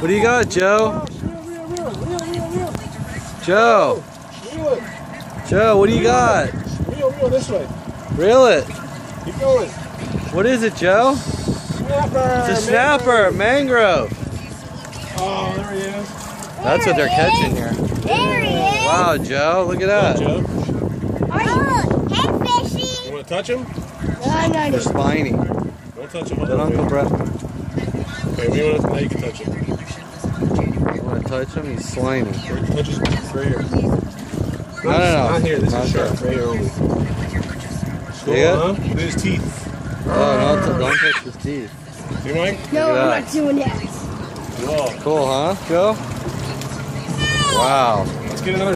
What do you got, Joe? Joe, Joe, what do you got? Reel, reel this way. Reel it. Keep going. What is it, Joe? Snapper. It's a snapper, mangrove. Oh, there he is. That's what they're catching here. There he is. Wow, Joe, look at that. Joe, Oh, hey, fishy. you want to touch him? No, no, They're spiny. Don't touch him. Let Uncle Brett. Okay, we want to, now you can touch him. You want to touch him? He's slimy. Touch his right here. No, no, no. Not here. This Not is sharp. there. Right here only. Cool, See it? huh? Look at his teeth. Oh, no, don't touch his teeth. See, Mike? no, Look at I'm that. not doing that. Whoa. Cool, huh, Joe? Wow. Let's get another.